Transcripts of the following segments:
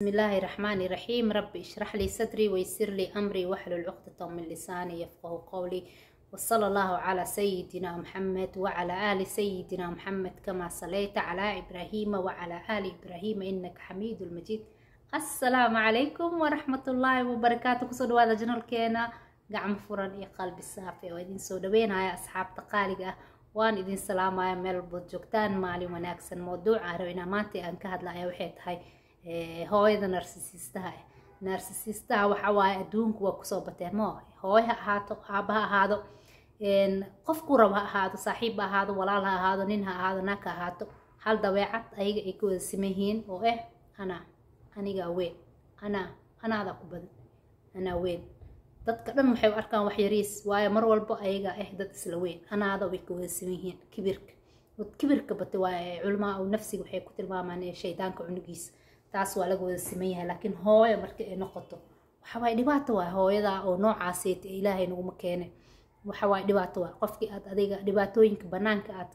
بسم الله الرحمن الرحيم ربي اشرح لي صدري ويسر لي أمري واحلل عقدة من لساني يفقه قولي وصلى الله على سيدنا محمد وعلى آل سيدنا محمد كما صليت على إبراهيم وعلى آل إبراهيم إنك حميد المجيد السلام عليكم ورحمة الله وبركاته كسو هذا جنال كينا قعم فرن إي قلبي السافي وإذن سو دوينها أصحاب تقالقة waan idin salaamaya meel bood joogtaan maalin wanaagsan mawduuca rabinaa maanta aan ka hadlaya waxay tahay hooyada narsisiistaha ah narsisiistaha waxa waaye adduunku waa ku soo bateen mo hooyo ha ahaato aaba ha ahaado qofku rab ha ahaado saaxiib ha ahaado walaal ha ahaado nin ha ahaado naag ha ahaato hal dabeecad ayaga ay ka wada siman yihiin oo ah anaa anigaa weyn anaa anaadaa ku badan anaa weyn. Dadka dhan waxay u arkaan wax yariis waayo mar walba ayaga ah dad isla weyn anaada way ka wada siman yihiin kibirka kibirka bate waaye culamaa nafsiga waxay ku tilmaamaan shaydaanka cunugiisa taas waa laga wada siman yahay laakiin hooyo markii ay noqoto waxawaay dhibaato waay hooyada oo noocaaseyta ilaahay naguma keene. Waxawaay dhibaato waay qofkii aad adiga dhibaatooyinka banaanka aad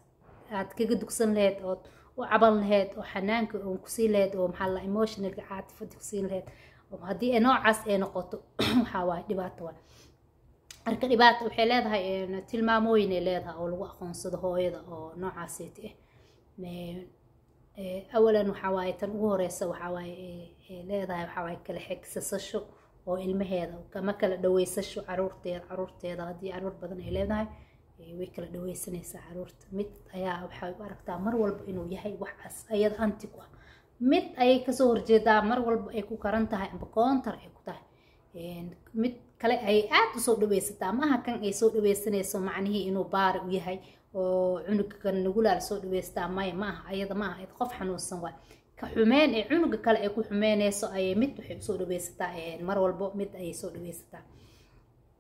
aad kaga dugsan laheyd ood u caban laheyd oo xanaanka oon ku sii laheyd oo maxaa la emotionalka caatifada kusiin laheyd haddii noocaas ay noqoto waxaa waaye dhibaato waay marka dhibaata waxay leedahay tilmaamooyin ay leedahay oo lagu aqoonsado hooyada oo noocaaseyta ah awalan waxaa waaye tan ugu horeysa waxaa waaye leedahay waxaa waaye kala xigsasasho oo ilmaheeda kama kala dhaweysasho caruurteeda caruurteeda haddii carruur badan ay leedahay way kala dhaweysanaysaa carruurta. Mid ayaa waxay u aragtaa mar walba inuu yahay waxaas ayada anti ku ah. Mid ayay ka soo horjeedaa mar walba ay ku karan tahay amba koontar ay ku tahay. Mid kale ayay aada u soo dhaweysataa maaha kan ay soo dhaweysanayso macnihii inuu baari u yahay oo cunuga kan nugulaal soo dhaweystaa maya ma aha ayada ma aha qof xanuunsan waay. Ka xumeyn ee cunuga kale ay ku xumeynayso ayay mid waxay u soo dhaweysataa mar walbo mid ayay soo dhaweysataa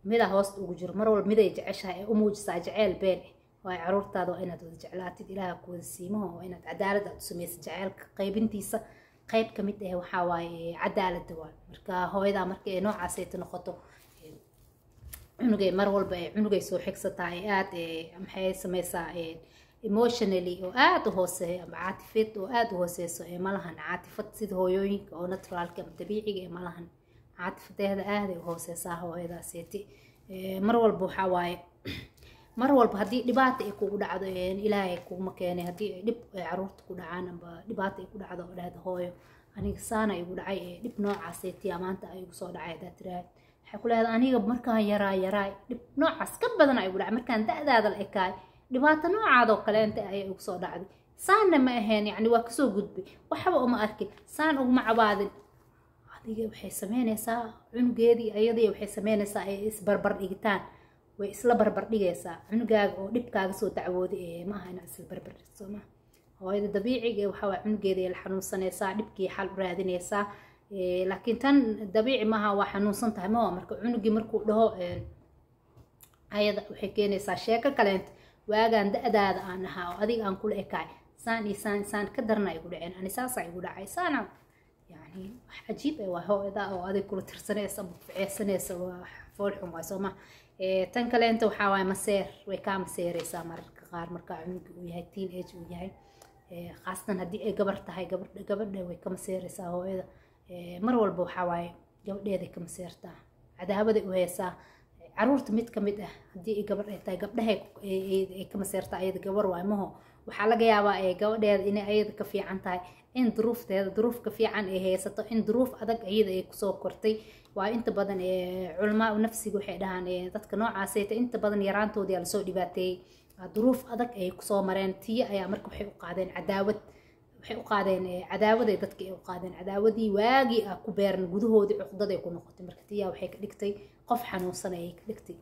midaa hoosta ugu jiro mar walba mid ay jeceshahay ee u muujisaa jeceyl been eh caruurtaada waa inaad wada jeclaatid ilaaha kuwada siimaho waa inaad cadaalad aad u samaysid jeceylka qaybintiisa qayb ka mid ah waxaa waaye cadaalada waay. Marka hooyadaa markii ay noocaasayta noqoto cunugay mar walba cunugay soo xigsataa ee aada maxay samaysaa emotionally oo aada u hooseeya ama caatifad oo aada u hooseyso ee malahan caatifad sida hooyooyinka oo naturaalka ama dabiiciga ee malahan caatifadeeda aaday u hooseysaa hooyadaaseeti mar walba waxaa waaye mar walba haddii dhibaata ay kugu dhacdo ilaahay kuguma keenay haddii dhib ay carruurta ku dhacaan amba dhibaata ay ku dhacdo oo dhahda hooyo aniga saana igu dhacay ee dhib noocaasetiya maanta ay igu soo dhacay haddaad tiraahd waxay ku leedahay aniga markaan yaraa yaraay dhib noocaas ka badan ay igu dhacay markaan da-daada la ekaay dhibaato noocaadoo kale inta ayay igu soo dhacday. Saanna ma ahayn yacni waa ka soo gudbay. Waxba uma arkin. Saan uguma cabaadin. Adiga waxay sameynaysaa cunugeedii ayadii waxay sameynaysaa ay isbarbar dhigitaan. Way isla barbar dhigaysaa. Cunugaaga oo dhibkaaga soo dacwooday ee maaha inaad isla barbar dhigto maaha hooyada dabiiciga waxaa waa cunugeeda la xanuunsanaysaa dhibkii xal u raadinaysaa laakiin tan dabiici maaha waa xanuunsan tahay maa marka cunugii markuu dhaho ayada waxay keenaysaa sheeko kaleenta waagaan da-daada aan ahaa oo adiga aan kula ekaay saan iyo saan saan ka darna igu dhaceen ani saasaa igu dhacay. Saana yani wax cajiib ah waa hooyada oo adig kula tirsanaysa ama ficeysanaysa waa foolxun waay soo maa tan kaleenta waxaa waaye maseer way kaa maseereysaa mararka qaar markaa cunuga uu yahay teen uu yahay. Khaasatan haddii ay gabar tahay gabadha way ka maseereysaa hooyada mar walba waxaa waaye gabadheeday ka maseertaa. Cadaabaday u heysaa carruurta mid ka mid ah haddii ay gabadh ay tahay gabdhahay ay ka maseertaa ayada gabar waay maho waxaa laga yaabaa gabadheeda inay ayada ka fiican tahay. In duruufteeda duruuf ka fiican ay haysato in duruuf adag ayada ay ku soo kortay. Waa inta badan culamaa u nafsiga waxay dhahaan dadka noocaasayta inta badan yaraantoodii aa la soo dhibaateeyey duruuf adag ayay ku soo mareen. Tiyo ayaa marka waxay u qaadeen cadaawad waxay u qaadeen cadaawaday dadka ay u qaadeen. Cadaawadii waagii ah ku beeran gudahoodii cuqdaday ku noqotay. Marka tiyaa waxay ka dhigtay qof xanuunsan ayay ka dhigtay.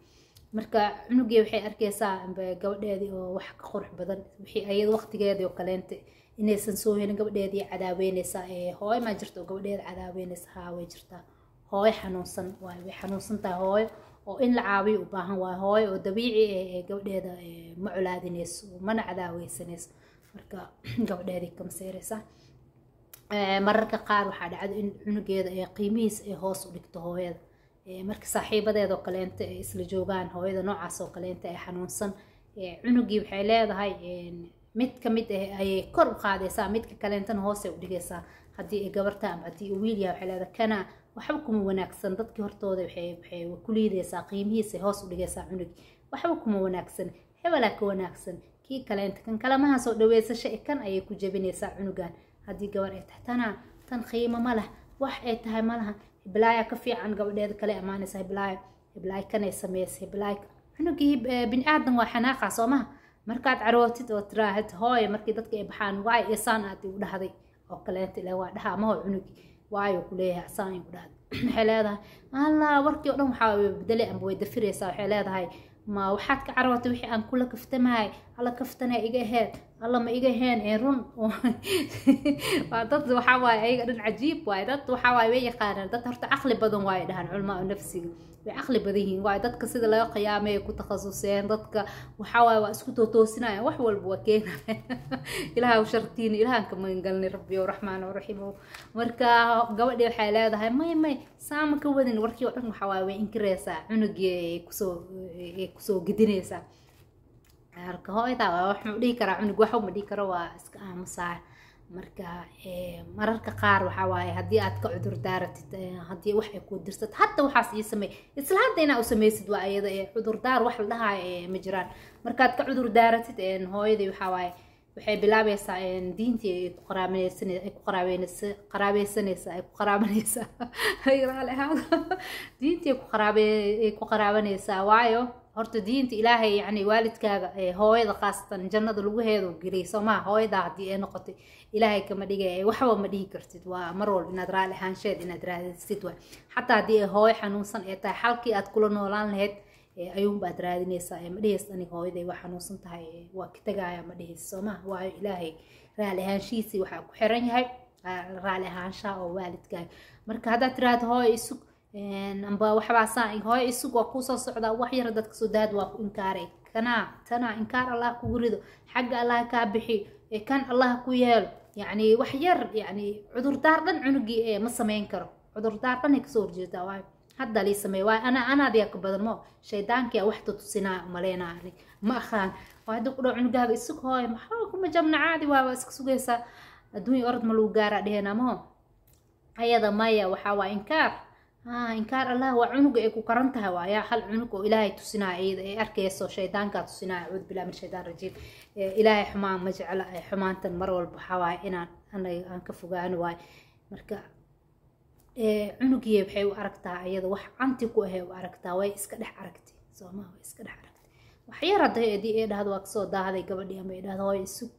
Marka cunugii waxay arkaysaa gabadheedii oo wax ka qurux badan. Wixii ayada waqtigeedii oo kaleenta inaysan soo helin gabadheedii cadaaweynaysaa hooyo maa jirta oo gabadheeda cadaaweynaysa haa way jirtaa. Hooyo xanuunsan waay way xanuunsan hooyo oo in la caawiyo u baahan waayo hooyo oo dabiici ee gabadheeda ma colaadinayso mana cadaaweysanayso marka gabadheedii ka maseeraysaa mararka qaar waxaa dhacda in cunugeeda ee qiimihiis ay hoos u dhigto hooyada. Marka saaxiibadeeda oo kaleenta ay isla joogaan hooyada noocaas oo ee xanuunsan cunugii waxay leedahay mid ka mid ah ayay kor u qaadaysaa midka kaleentana hoosay u dhigaysaa. Haddii ay gabarta ama haddii uu wiil waxay leedahay kana waxba kuma wanaagsan dadkii hortooda waxay waxay ku liidaysaa qiimihiisa hoos u dhigaysaa cunug. Waxba kuma wanaagsan hebelaa ka wanaagsan kii kaleenta kan kalemaha soo dhaweysasha e kan ayay ku jebinaysaa cunugan haddii gabar ay tahay tan qiimo ma lah wax ay tahay ma laha. Ka fiican gabadheeda kale ammaanaysa heblaaya heblaay kanay sameysay heblaay cunugii bini aadan waa xanaaqa soo maha. Markaad carootid oo tiraahid hooye markii dadka ay baxaan waay isaan aad igu dhahday? oo kaleenta ilaa waa dhaha amaho cunugi waayo ku leeyahay asaan igu dhahday? Waxay leedahay allah warkii oo dhan waxaa bedelay amba way dafiraysaa. Waxay leedahay ma waxaad ka carootay wixii aan kula kaftamahay? Alla kaftanaa iga aheed alla ma iga aheen ee run. Waa dad waxaa ayaga dhan cajiib waaye dad waxaa way yaqaanaan. Dad horta caqli badan waaye dhahaan culamaa nafsiga. Way caqli badan yihiin. Waaye dadka sida laga qiyaamay ku takhasuseen. Dadka waxaa waa isku tootoosinayaan. Wax walba waa keenaya ilaha shartiin ilahan ka magangalnay rabbi raxmaan raxiim marka gabadhii waxay leedahay may may saama ka wadin. Warkii oo dhan waxaa waaye way inkiraysaa cunugii ku soo ku soo gedinaysaa marka hooyada ma dhihi karaa cunug wax dhihi karo waa iska aamusaa marka mararka qaar waxaa waaye haddii aad ka cudur daaratid haddii wax ay ku dirsat hadda waxaas ii sameey isla hadda inaa u samaysid waa iyada cudurdaar wax la dhahayo ma jiraan. Markaad ka cudur daaratid hooyadii waxaa waaye waxay bilaabaysaa diintii ay ku qaraabanaysan ay ku qaraabeynaysa qaraabanaysaa diintii ay ku qaraabe waayo horta diinta ilaahay yacni waalidkaaga hooyada khaasatan jannada lagu heedo geliyay soo maha hooyadaa haddii ay noqotay ilaahay kama dhigay waxba ma dhihi kartid. Waa mar walba inaad raali ahaansheed inaad raadisid waay xataa haddii ay hooyo xanuunsan ee tahay xalkii aad kula noolaan lahayd ayuunbaad raadinaysaa ma dhihaysa aniga hooyaday waa xanuunsan tahay. Waa ka ma dhihaysa soo maha waayo ilaahay raali ahaanshihiisii waxaa ku xiran yahay. Raali ahaanshaha oo waalidkaaga marka haddaad tiraahdo hooyo isug amba hooyo isug waa kuusoo socdaa. Wax yar dadka soo waa ku inkaaray kanaa tanaa inkaar allah kugu rido. Xagga allah kaa bixi. Kan allah ku yeelo yacni wax yar yacni cudurdaar dhan cunugii ee ma samayn karo. Cudurdaar dhanay ka soo horjeedaa waayo hadda lii sameey waayo ana anaadiyaa ka badan mo. Shaydaankia wax tutusinaa maleynaa ma aqaan waa haddii ku cunugaaga isug hooyo maxaa kuma jabna caadi waaba iska sugaysaa adduunya orod ma lagu gaaraa dhehena maho ayada maya waxaa waa inkaar. Inkaar allah waa cunuga ay ku karan tahay waayaa hal cunug oo ilaahay tusinaya iyada ay arkayso shaydaankaa tusinaya acuudu billahi min shaydaan rajiim. Ilaahay xumaan ma jecla xumaantan mar walba waxaa waaye inaan anaga aan ka fogaano waaye marka cunugiya waxay u aragtaa iyada wax canti ku ahay u aragtaa way iska dhex aragtay soomaa way iska dhex aragtay. Wax yar hadday haddii ay dhahdo waa ka soo daahday gabadhii ama ay dhahdo isug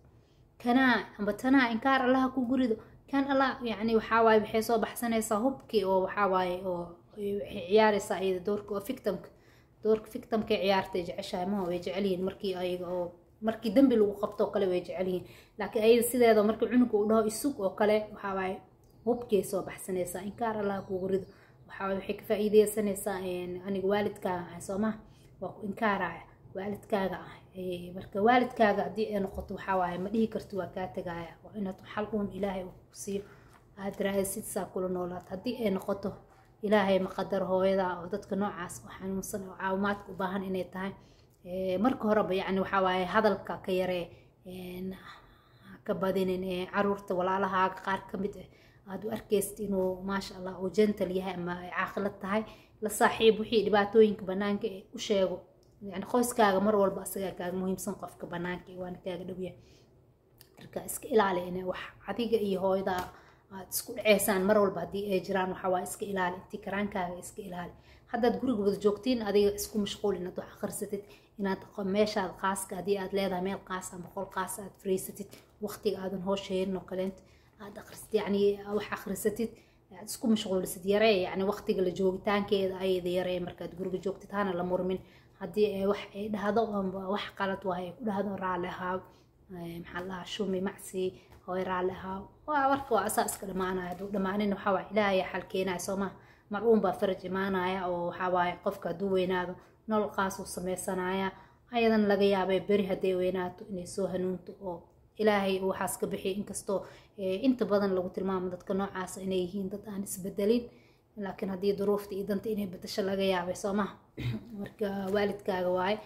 kanaa amba tanaa inkaar allaha ku gurido. Kan allah yacni waxaa waaye waxay soo baxsanaysaa hubkii oo waxaa waaye oo waxay ciyaaraysaa iyada doorka oo fictamka doorka fictamkay ciyaartay jeceshahay maho way jecel yihiin markii ayaga oo markii dembi lagu qabto oo kale way jecel yihiin laakiin ayada sideeda markii cunuga uu dhaho isug oo kale waxaa waaye hubkay soo baxsanaysaa inkaar allah kugu rido waxaa ka faa'iideysanaysaa aniga waalidkaaga ahay soo maha waa ku waalidkaaga ah marka waalidkaaga haddii ay noqoto waxaa waaye ma dhihi karti waa kaa tegaya waa inaad xal uun ilaahay ku siiyo. Aad raadisid saa kula noolaad. Haddii ay noqoto ilaahay maqadar hooyada oo dadka noocaas oo xanuunsan oo caawimaadka u baahan inay tahay. Marka horeba yacni waxaa hadalka ka yaree ka badinin carruurta walaalahaaga qaar ka mid ah aad u arkaysid inuu maasha allah uu gentle yahay ama ay caaqilad tahay la saaxiib wixii dhibaatooyinka banaanka ee u sheego. Yani qoyskaaga mar walba asagaa kaaga muhiimsan qofka banaanka waana kaaga dhowya marka iska ilaali ina wax adiga iyo hooyada aad isku dhaceysaan mar walba haddii ay jiraan waxaa iska ilaali intii karaankaaga iska ilaali. Haddaad guriga wada joogtiin adiga isku mashquul inaad wax akhrisatid inaad meeshaad qaaska haddii aad leedahay meel qaas ama qol qaas aad fariisatid waqtiga aadan hoosha heerin oo kaleent aad akhrisatid yacni wax akhrisatid aad isku mashquulisid yaree yacni waqtiga la joogitaankeeda ayada yaree markaad guriga joogtid hana la murmin haddii wax ay dhahdo wax qalad waay ay ku dhahdo raalli ahaaw maxaa lahaa shumi macsi hooy raalli ahaaw waa warka waa asaa iska dhamaanaya hadduu dhamaanin waxaa waay ilaahay xal keenaya soo maha mar uun faraj imaanaya oo waxaa waaye qofka hadduu weynaado nolol qaas uu sameysanaya ayadan laga yaabay beri hadday weynaato inay soo hanuunto oo ilaahay uu waxaas ka bixiya inkastoo inta badan lagu tilmaamo dadka noocaasa inay yihiin dad aan isbedelin. Laakiin haddii duruufta iyo danta inay bedasho laga yaabay soo maha marka waalidkaaga waaye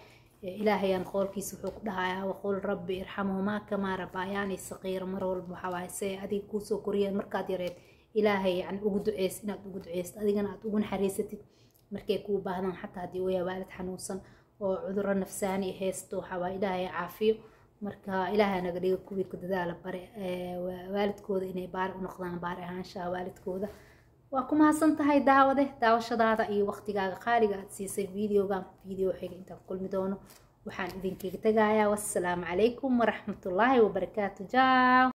ilaahayaan qoolkiisa wuxuu ku dhahayaa waqul rabbi irxamuhumaa kamaa rabaayaani saqiira. Mar walba waxaa waaye se adiga kuusoo koriyeen markaad yareed. Ilaahay yani ugu duceys inaad ugu duceysid adigana aad ugu naxariisatid. Markay kuu baahdaan xataa haddii uyaa waalid xanuunsan oo cuduro nafsaani haysto waxaa ilaahay caafiyo marka ilaahay naga dhiga kuwii ku dadaala bare waalidkooda inay baari u noqdaan baari ahaanshaha waalidkooda. Waa ku mahadsan tahay daawade daawashadaada iyo waqtigaaga qaaliga aad siisay videogan video xiga intaan kulmi doono. Waxaan idinkaga tegayaa wassalaamu calaykum waraxmatullaahi wabarakaatu jaaw